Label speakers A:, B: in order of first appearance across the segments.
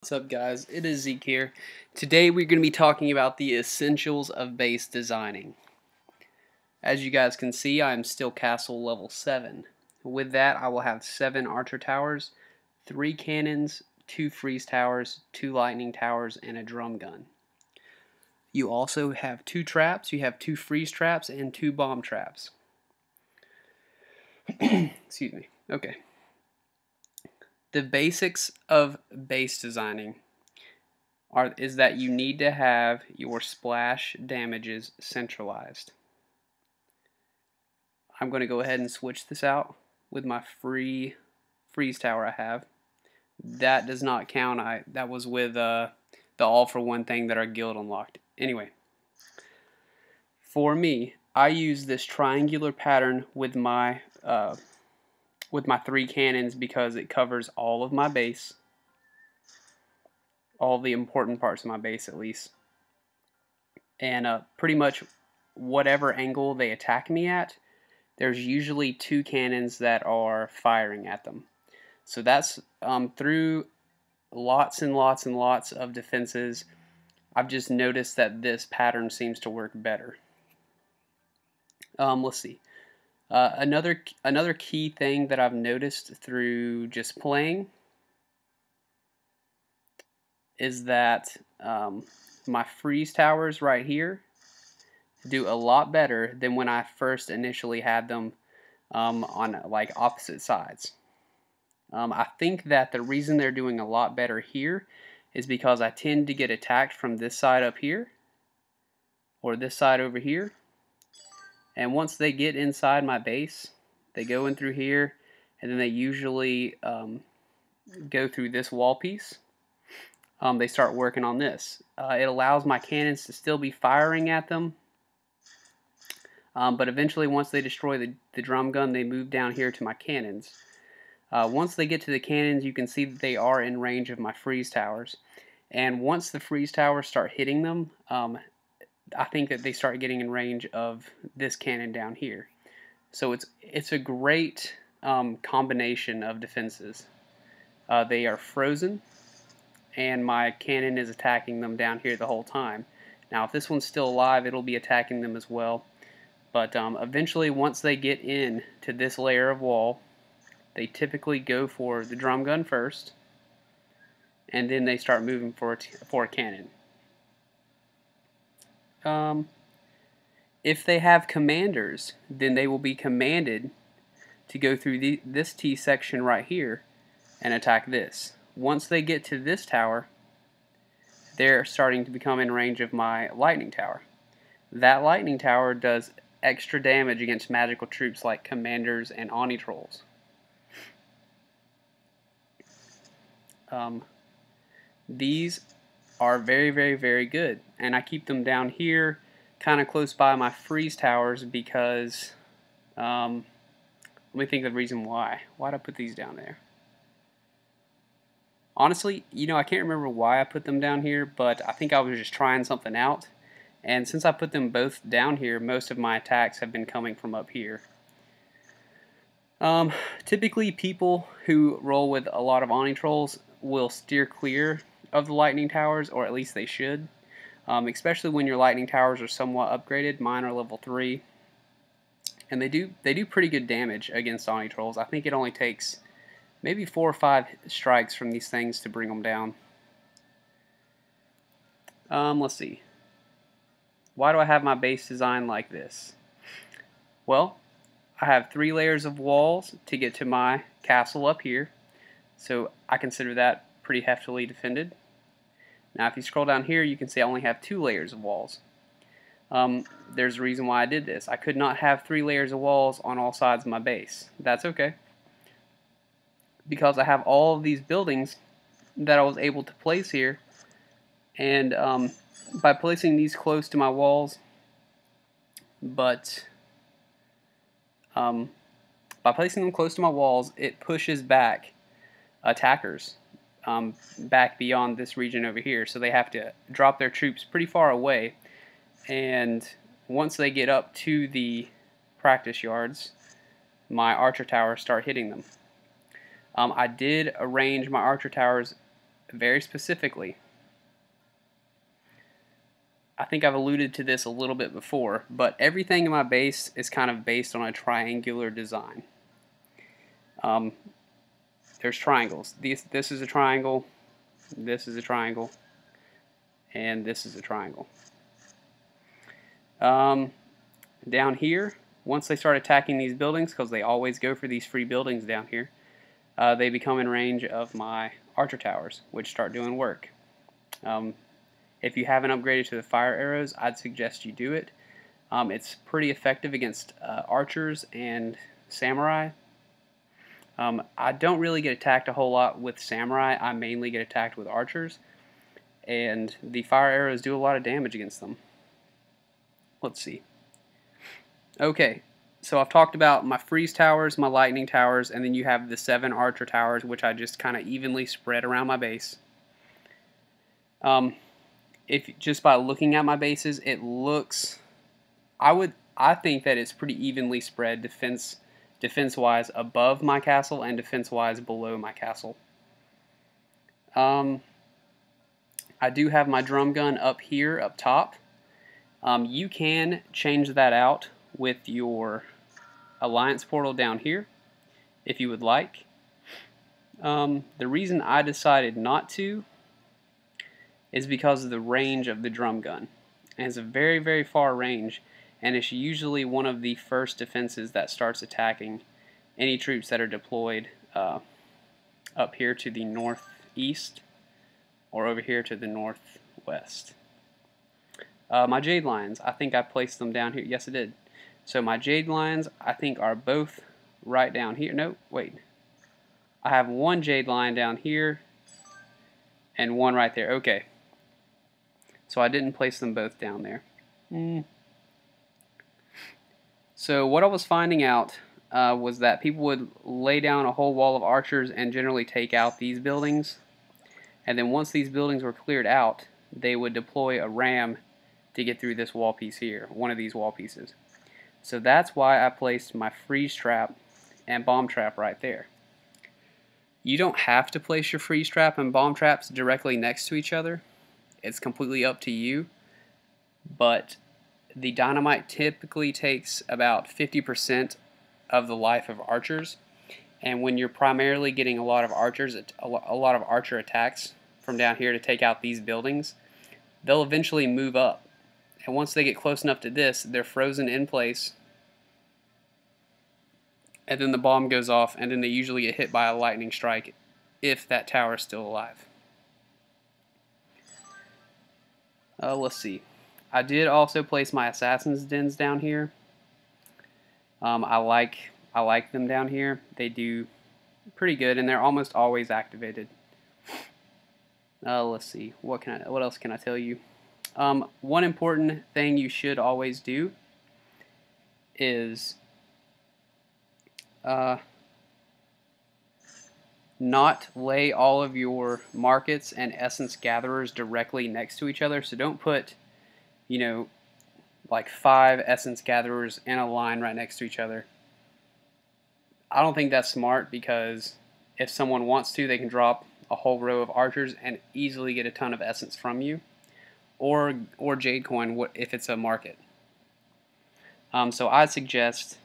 A: What's up guys, it is Zeke here. Today we're going to be talking about the essentials of base designing. As you guys can see, I am still castle level 7. With that, I will have 7 archer towers, 3 cannons, 2 freeze towers, 2 lightning towers, and a drum gun. You also have 2 traps, you have 2 freeze traps, and 2 bomb traps. Excuse me. Okay the basics of base designing are is that you need to have your splash damages centralized. I'm going to go ahead and switch this out with my free freeze tower I have. That does not count. I that was with uh, the all for one thing that our guild unlocked. Anyway, for me, I use this triangular pattern with my uh, with my three cannons because it covers all of my base. All the important parts of my base at least. And uh, pretty much whatever angle they attack me at, there's usually two cannons that are firing at them. So that's um, through lots and lots and lots of defenses. I've just noticed that this pattern seems to work better. Um, let's see. Uh, another another key thing that I've noticed through just playing is that um, my freeze towers right here do a lot better than when I first initially had them um, on like opposite sides. Um, I think that the reason they're doing a lot better here is because I tend to get attacked from this side up here or this side over here and once they get inside my base, they go in through here, and then they usually um, go through this wall piece. Um, they start working on this. Uh, it allows my cannons to still be firing at them, um, but eventually once they destroy the, the drum gun, they move down here to my cannons. Uh, once they get to the cannons, you can see that they are in range of my freeze towers. And once the freeze towers start hitting them, um, I think that they start getting in range of this cannon down here. So it's it's a great um, combination of defenses. Uh, they are frozen, and my cannon is attacking them down here the whole time. Now, if this one's still alive, it'll be attacking them as well. But um, eventually, once they get in to this layer of wall, they typically go for the drum gun first, and then they start moving for for a cannon. Um, if they have commanders, then they will be commanded to go through the, this T section right here and attack this. Once they get to this tower, they're starting to become in range of my lightning tower. That lightning tower does extra damage against magical troops like commanders and Oni trolls. Um, these are very, very, very good. And I keep them down here kind of close by my freeze towers because, um, let me think of the reason why. Why did I put these down there? Honestly, you know, I can't remember why I put them down here, but I think I was just trying something out. And since I put them both down here, most of my attacks have been coming from up here. Um, typically, people who roll with a lot of Oni Trolls will steer clear of the lightning towers, or at least they should. Um, especially when your lightning towers are somewhat upgraded. Mine are level 3. And they do they do pretty good damage against Oni Trolls. I think it only takes maybe four or five strikes from these things to bring them down. Um, let's see. Why do I have my base design like this? Well, I have three layers of walls to get to my castle up here. So I consider that pretty heftily defended. Now if you scroll down here you can see I only have two layers of walls. Um, there's a reason why I did this. I could not have three layers of walls on all sides of my base. That's okay. Because I have all of these buildings that I was able to place here and um, by placing these close to my walls but um, by placing them close to my walls it pushes back attackers um, back beyond this region over here. So they have to drop their troops pretty far away. And once they get up to the practice yards, my archer towers start hitting them. Um, I did arrange my archer towers very specifically, I think I've alluded to this a little bit before, but everything in my base is kind of based on a triangular design. Um, there's triangles. This, this is a triangle, this is a triangle, and this is a triangle. Um, down here, once they start attacking these buildings, because they always go for these free buildings down here, uh, they become in range of my archer towers, which start doing work. Um, if you haven't upgraded to the fire arrows, I'd suggest you do it. Um, it's pretty effective against uh, archers and samurai. Um, I don't really get attacked a whole lot with samurai. I mainly get attacked with archers. And the fire arrows do a lot of damage against them. Let's see. Okay, so I've talked about my freeze towers, my lightning towers, and then you have the seven archer towers, which I just kind of evenly spread around my base. Um, if just by looking at my bases, it looks, I would, I think that it's pretty evenly spread defense, defense-wise above my castle and defense-wise below my castle. Um, I do have my drum gun up here, up top. Um, you can change that out with your alliance portal down here, if you would like. Um, the reason I decided not to is because of the range of the drum gun. It has a very, very far range, and it's usually one of the first defenses that starts attacking any troops that are deployed uh, up here to the northeast or over here to the northwest. Uh, my Jade Lions, I think I placed them down here. Yes, I did. So my Jade Lions, I think, are both right down here. No, wait. I have one Jade Lion down here and one right there. Okay. So I didn't place them both down there. Mm. So what I was finding out uh, was that people would lay down a whole wall of archers and generally take out these buildings. And then once these buildings were cleared out, they would deploy a ram to get through this wall piece here, one of these wall pieces. So that's why I placed my freeze trap and bomb trap right there. You don't have to place your freeze trap and bomb traps directly next to each other. It's completely up to you. But the dynamite typically takes about 50% of the life of archers. And when you're primarily getting a lot of archers, a lot of archer attacks from down here to take out these buildings, they'll eventually move up. And once they get close enough to this, they're frozen in place. And then the bomb goes off, and then they usually get hit by a lightning strike if that tower is still alive. Uh, let's see. I did also place my assassin's dens down here. Um, I like I like them down here. They do pretty good, and they're almost always activated. Uh, let's see. What can I? What else can I tell you? Um, one important thing you should always do is uh, not lay all of your markets and essence gatherers directly next to each other. So don't put, you know, like five essence gatherers in a line right next to each other. I don't think that's smart because if someone wants to, they can drop a whole row of archers and easily get a ton of essence from you, or or jade coin if it's a market. Um, so I'd suggest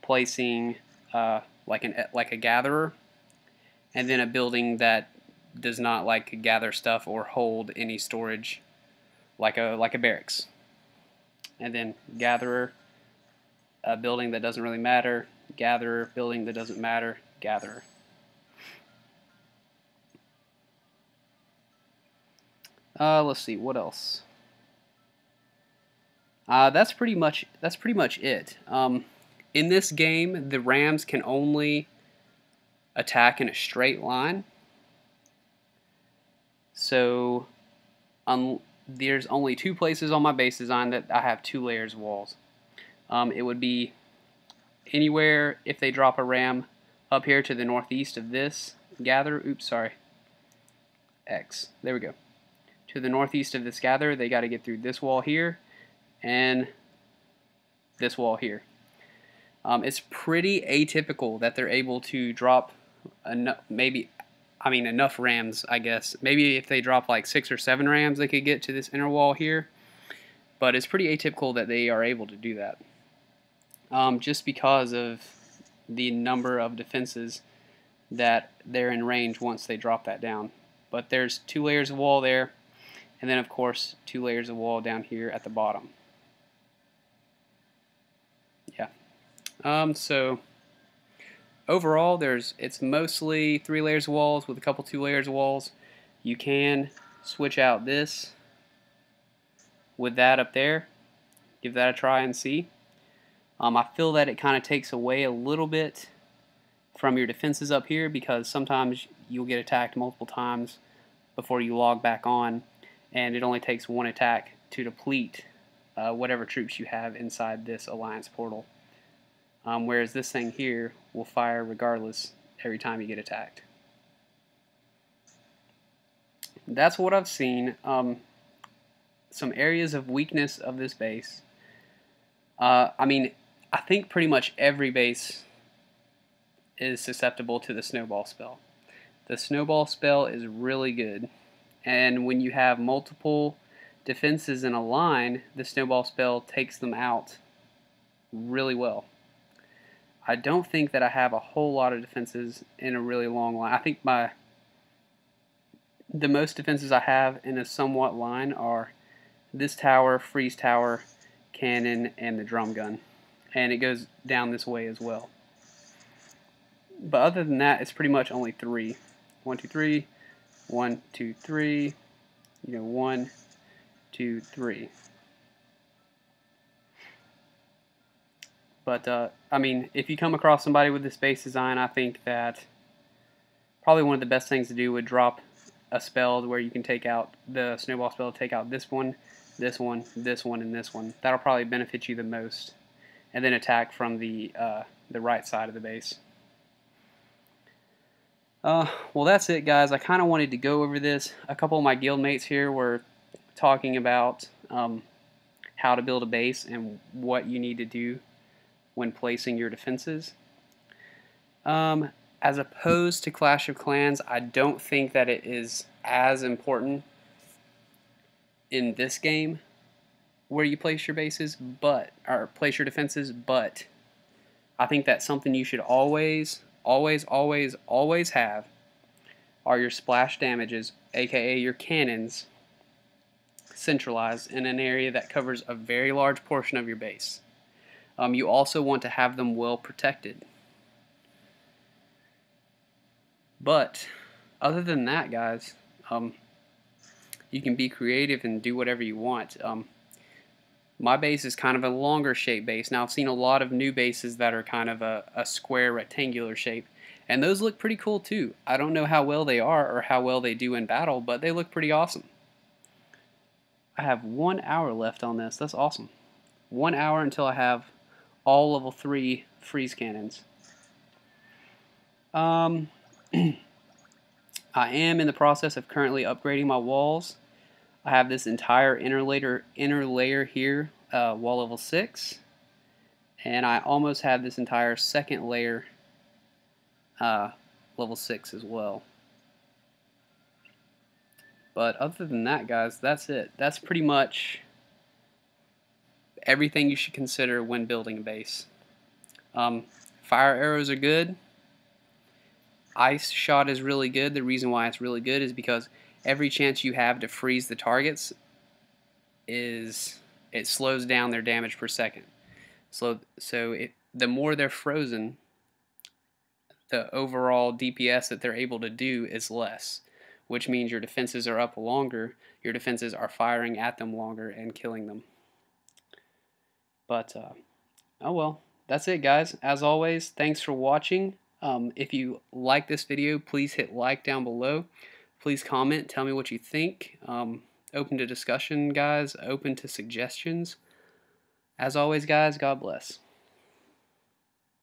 A: placing uh, like an like a gatherer and then a building that does not like gather stuff or hold any storage like a like a barracks. And then gatherer a building that doesn't really matter gatherer building that doesn't matter gatherer. Uh, let's see what else? Uh, that's pretty much that's pretty much it. Um, in this game the Rams can only attack in a straight line. So um, there's only two places on my base design that I have two layers of walls. Um, it would be anywhere if they drop a ram up here to the northeast of this gather. Oops, sorry. X. There we go. To the northeast of this gather, they got to get through this wall here and this wall here. Um, it's pretty atypical that they're able to drop a maybe I mean, enough rams, I guess. Maybe if they drop like six or seven rams, they could get to this inner wall here. But it's pretty atypical that they are able to do that. Um, just because of the number of defenses that they're in range once they drop that down. But there's two layers of wall there, and then of course two layers of wall down here at the bottom. Yeah. Um, so overall, there's it's mostly three layers of walls with a couple two layers of walls. You can switch out this with that up there. Give that a try and see. Um, I feel that it kind of takes away a little bit from your defenses up here because sometimes you'll get attacked multiple times before you log back on and it only takes one attack to deplete uh, whatever troops you have inside this alliance portal. Um, whereas this thing here will fire regardless every time you get attacked. That's what I've seen. Um, some areas of weakness of this base. Uh, I mean, I think pretty much every base is susceptible to the snowball spell. The snowball spell is really good, and when you have multiple defenses in a line, the snowball spell takes them out really well. I don't think that I have a whole lot of defenses in a really long line. I think my the most defenses I have in a somewhat line are this tower, freeze tower, cannon, and the drum gun. And it goes down this way as well. But other than that, it's pretty much only three. One, two, three. One, two, three. You know, one, two, three. But, uh, I mean, if you come across somebody with this base design, I think that probably one of the best things to do would drop a spell where you can take out the snowball spell, take out this one, this one, this one, and this one. That'll probably benefit you the most. And then attack from the, uh, the right side of the base. Uh, well, that's it, guys. I kind of wanted to go over this. A couple of my guild mates here were talking about um, how to build a base and what you need to do when placing your defenses. Um, as opposed to Clash of Clans, I don't think that it is as important in this game where you place your bases, but or place your defenses, but I think that's something you should always always, always, always have are your splash damages, aka your cannons, centralized in an area that covers a very large portion of your base. Um, you also want to have them well protected. But other than that, guys, um, you can be creative and do whatever you want. Um, my base is kind of a longer shape base. Now I've seen a lot of new bases that are kind of a, a square rectangular shape. And those look pretty cool too. I don't know how well they are or how well they do in battle, but they look pretty awesome. I have one hour left on this. That's awesome. One hour until I have all level 3 freeze cannons. Um, I am in the process of currently upgrading my walls. I have this entire inner layer, inner layer here, uh, wall level 6. And I almost have this entire second layer uh, level 6 as well. But other than that, guys, that's it. That's pretty much everything you should consider when building a base. Um, fire arrows are good. Ice shot is really good. The reason why it's really good is because every chance you have to freeze the targets is it slows down their damage per second. So so it, the more they're frozen, the overall DPS that they're able to do is less, which means your defenses are up longer, your defenses are firing at them longer and killing them. But, uh, oh well, that's it guys. As always, thanks for watching. Um, if you like this video, please hit like down below. Please comment, tell me what you think. Um, open to discussion, guys. Open to suggestions. As always, guys, God bless.